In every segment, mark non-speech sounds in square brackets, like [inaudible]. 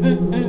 this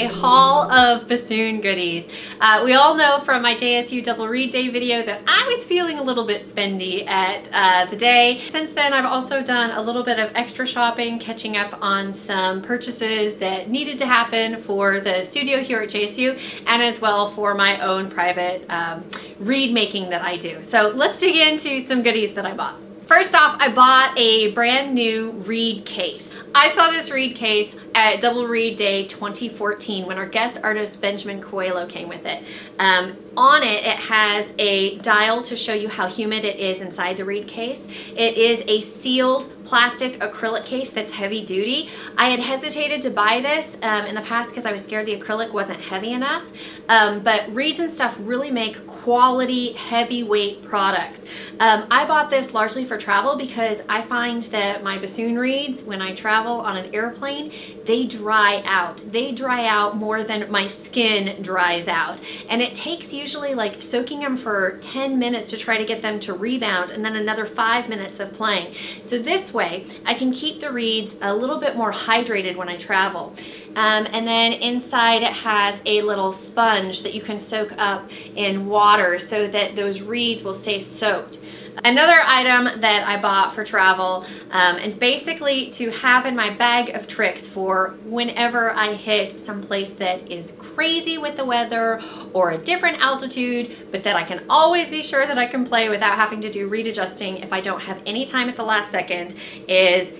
a haul of bassoon goodies. Uh, we all know from my JSU Double Reed Day video that I was feeling a little bit spendy at uh, the day. Since then, I've also done a little bit of extra shopping, catching up on some purchases that needed to happen for the studio here at JSU and as well for my own private um, reed making that I do. So let's dig into some goodies that I bought. First off, I bought a brand new reed case. I saw this reed case at Double Reed Day 2014 when our guest artist Benjamin Coelho came with it. Um, on it, it has a dial to show you how humid it is inside the reed case. It is a sealed plastic acrylic case that's heavy duty. I had hesitated to buy this um, in the past because I was scared the acrylic wasn't heavy enough, um, but Reeds 'N Stuff really make quality heavyweight products. Um, I bought this largely for travel because I find that my bassoon reeds, when I travel on an airplane, they dry out. They dry out more than my skin dries out. And it takes usually like soaking them for 10 minutes to try to get them to rebound and then another five minutes of playing. So this way I can keep the reeds a little bit more hydrated when I travel. Um, and then inside it has a little sponge that you can soak up in water so that those reeds will stay soaked. Another item that I bought for travel um, and basically to have in my bag of tricks for whenever I hit some place that is crazy with the weather or a different altitude but that I can always be sure that I can play without having to do reed adjusting if I don't have any time at the last second is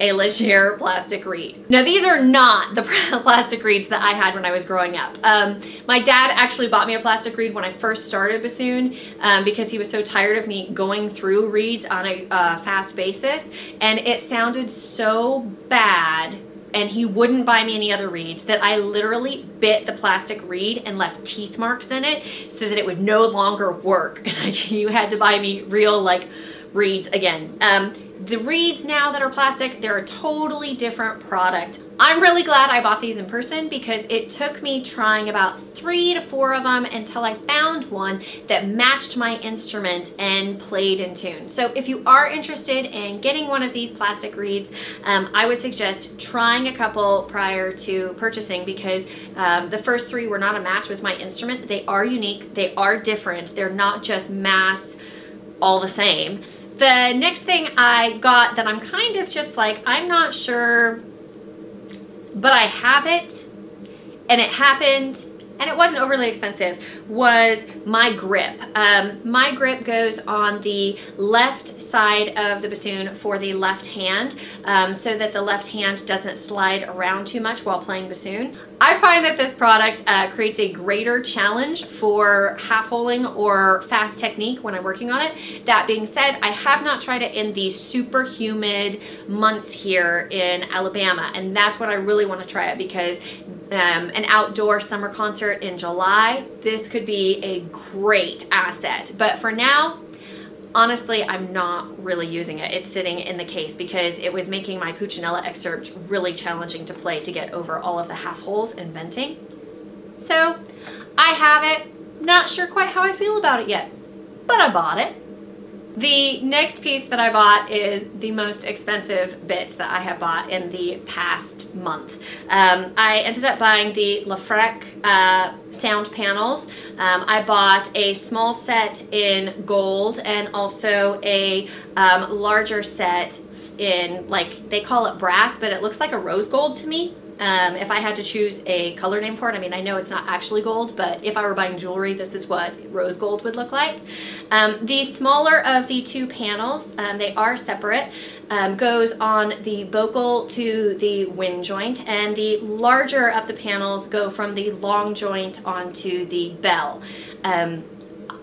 a Legere plastic reed. Now these are not the [laughs] plastic reeds that I had when I was growing up. Um, my dad actually bought me a plastic reed when I first started bassoon um, because he was so tired of me going through reeds on a uh, fast basis and it sounded so bad and he wouldn't buy me any other reeds that I literally bit the plastic reed and left teeth marks in it so that it would no longer work [laughs] and you had to buy me real like reeds again. Um, the reeds now that are plastic, they're a totally different product. I'm really glad I bought these in person because it took me trying about three to four of them until I found one that matched my instrument and played in tune. So if you are interested in getting one of these plastic reeds, um, I would suggest trying a couple prior to purchasing because um, the first three were not a match with my instrument. They are unique, they are different, they're not just mass all the same. The next thing I got that I'm kind of just like, I'm not sure, but I have it, and it happened and it wasn't overly expensive, was my grip. Um, my grip goes on the left side of the bassoon for the left hand um, so that the left hand doesn't slide around too much while playing bassoon. I find that this product uh, creates a greater challenge for half-holing or fast technique when I'm working on it. That being said, I have not tried it in the super humid months here in Alabama, and that's what I really want to try it because um, an outdoor summer concert in July, this could be a great asset. But for now, honestly, I'm not really using it. It's sitting in the case because it was making my Pulcinella excerpt really challenging to play to get over all of the half holes and venting. So I have it. Not sure quite how I feel about it yet, but I bought it. The next piece that I bought is the most expensive bits that I have bought in the past month. Um, I ended up buying the lefreQue uh, sound panels. Um, I bought a small set in gold and also a um, larger set in like they call it brass but it looks like a rose gold to me um, if I had to choose a color name for it, I mean, I know it's not actually gold, but if I were buying jewelry, this is what rose gold would look like. Um, the smaller of the two panels, um, they are separate, um, goes on the bocal to the wind joint, and the larger of the panels go from the long joint onto the bell. Um,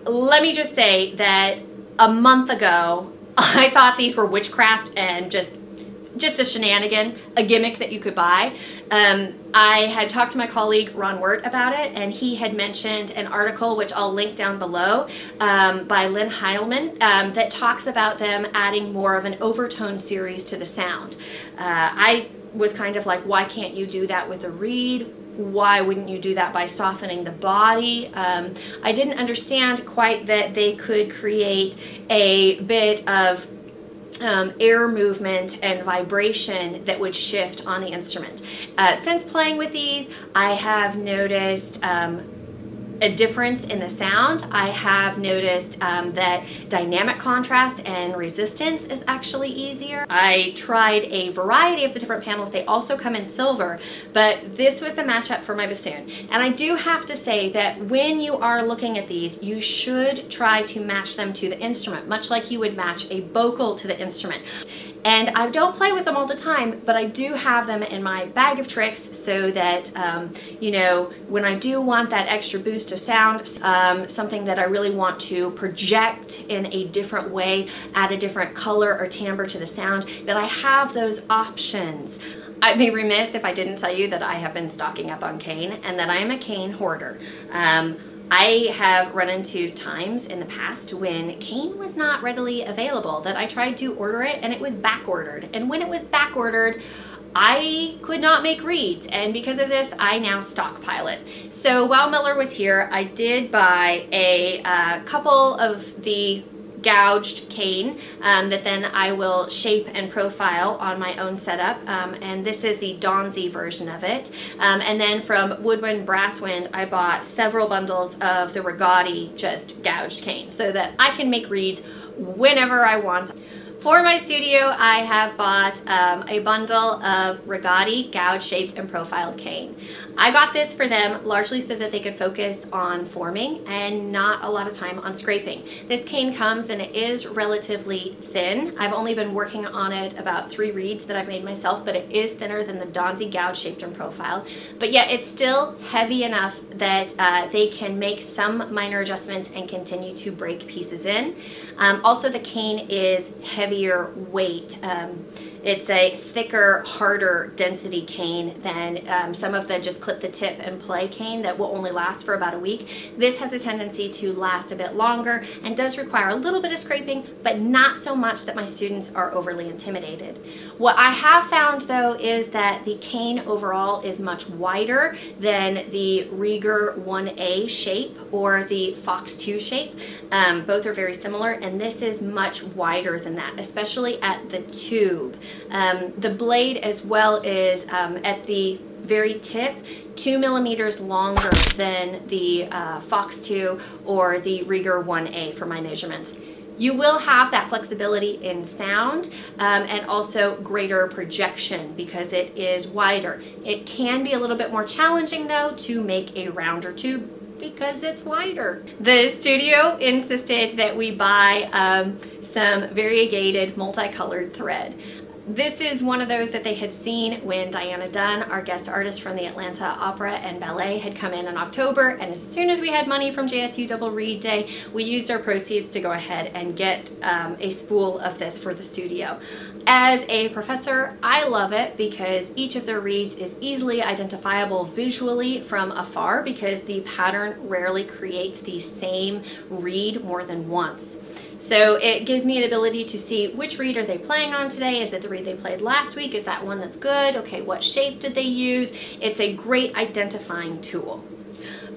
let me just say that a month ago, [laughs] I thought these were witchcraft and just just a shenanigan, a gimmick that you could buy. Um, I had talked to my colleague Ron Wirt about it and he had mentioned an article which I'll link down below um, by Lynn Hileman um, that talks about them adding more of an overtone series to the sound. Uh, I was kind of like, why can't you do that with a reed? why wouldn't you do that by softening the body? Um, I didn't understand quite that they could create a bit of um, air movement and vibration that would shift on the instrument. Uh, since playing with these, I have noticed um, a difference in the sound. I have noticed um, that dynamic contrast and resistance is actually easier. I tried a variety of the different panels. They also come in silver, but this was the matchup for my bassoon. And I do have to say that when you are looking at these, you should try to match them to the instrument, much like you would match a bocal to the instrument. And I don't play with them all the time, but I do have them in my bag of tricks so that, um, you know, when I do want that extra boost of sound, um, something that I really want to project in a different way, add a different color or timbre to the sound, that I have those options. I'd be remiss if I didn't tell you that I have been stocking up on cane and that I am a cane hoarder. Um, I have run into times in the past when cane was not readily available that I tried to order it and it was back ordered. And when it was back ordered, I could not make reeds and because of this I now stockpile it. So while Miller was here I did buy a uh, couple of the gouged cane um, that then I will shape and profile on my own setup. Um, and this is the Danzi version of it. Um, and then from Woodwind Brasswind, I bought several bundles of the Rigotti just gouged cane so that I can make reeds whenever I want. For my studio, I have bought um, a bundle of Rigotti gouge shaped and profiled cane. I got this for them largely so that they could focus on forming and not a lot of time on scraping. This cane comes and it is relatively thin. I've only been working on it about three reeds that I've made myself, but it is thinner than the Danzi gouge shaped and profile. But yet it's still heavy enough that uh, they can make some minor adjustments and continue to break pieces in. Um, also the cane is heavier weight. Um, it's a thicker, harder density cane than um, some of the just clip the tip and play cane that will only last for about a week. This has a tendency to last a bit longer and does require a little bit of scraping, but not so much that my students are overly intimidated. What I have found though is that the cane overall is much wider than the Rieger 1A shape or the Fox 2 shape. Um, both are very similar and this is much wider than that, especially at the tube. Um, the blade as well is um, at the very tip, two millimeters longer than the uh, Fox 2 or the Rieger 1A for my measurements. You will have that flexibility in sound um, and also greater projection because it is wider. It can be a little bit more challenging though to make a rounder tube because it's wider. The studio insisted that we buy um, some variegated multicolored thread. This is one of those that they had seen when Diana Dunn, our guest artist from the Atlanta Opera and Ballet, had come in in October. And as soon as we had money from JSU Double Reed Day, we used our proceeds to go ahead and get um, a spool of this for the studio. As a professor, I love it because each of their reeds is easily identifiable visually from afar because the pattern rarely creates the same reed more than once. So it gives me the ability to see which reed are they playing on today. Is it the reed they played last week? Is that one that's good? Okay, what shape did they use? It's a great identifying tool.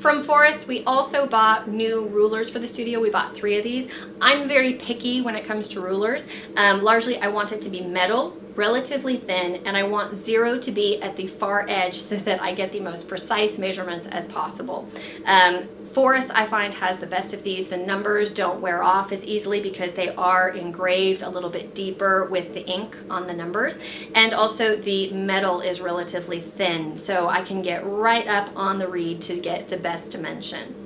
From Forrest, we also bought new rulers for the studio. We bought three of these. I'm very picky when it comes to rulers. Um, largely, I want it to be metal, relatively thin, and I want zero to be at the far edge so that I get the most precise measurements as possible. Um, Forrest, I find, has the best of these. The numbers don't wear off as easily because they are engraved a little bit deeper with the ink on the numbers. And also the metal is relatively thin, so I can get right up on the reed to get the best dimension.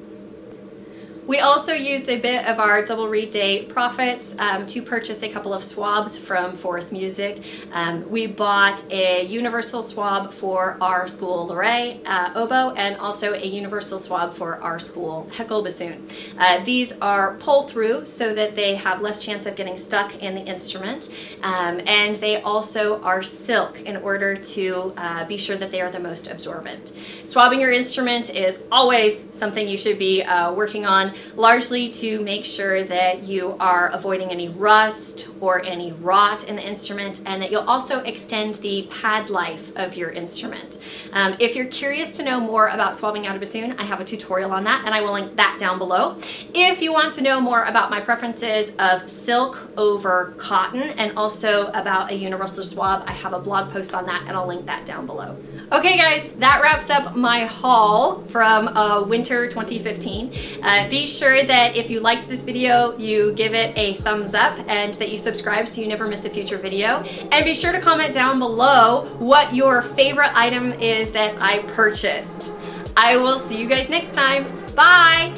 We also used a bit of our Double Reed Day profits um, to purchase a couple of swabs from Forrest Music. Um, we bought a universal swab for our school Loree uh, oboe and also a universal swab for our school Heckel bassoon. Uh, these are pull through so that they have less chance of getting stuck in the instrument um, and they also are silk in order to uh, be sure that they are the most absorbent. Swabbing your instrument is always something you should be uh, working on largely to make sure that you are avoiding any rust or any rot in the instrument and that you'll also extend the pad life of your instrument. Um, if you're curious to know more about swabbing out a bassoon, I have a tutorial on that and I will link that down below. If you want to know more about my preferences of silk over cotton and also about a universal swab, I have a blog post on that and I'll link that down below. Okay guys, that wraps up my haul from uh, winter 2015. Uh, be sure that if you liked this video, you give it a thumbs up and that you subscribe so you never miss a future video. And be sure to comment down below what your favorite item is that I purchased. I will see you guys next time. Bye!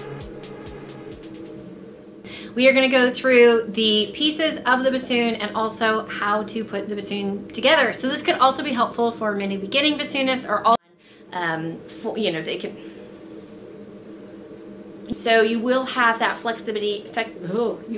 We are gonna go through the pieces of the bassoon and also how to put the bassoon together. So this could also be helpful for many beginning bassoonists or all, um, for, you know, they could, so you will have that flexibility, effect, oh, you